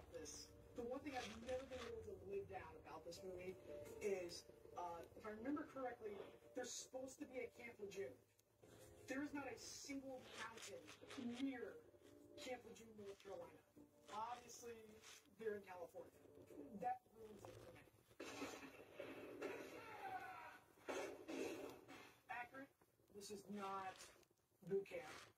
about this, the one thing I've never been able to live down about this movie is, uh, if I remember correctly, there's supposed to be a Camp Lejeune. There is not a single mountain near Camp Lejeune, North Carolina. Obviously, they're in California. That ruins it for me. Accurate. This is not boot camp.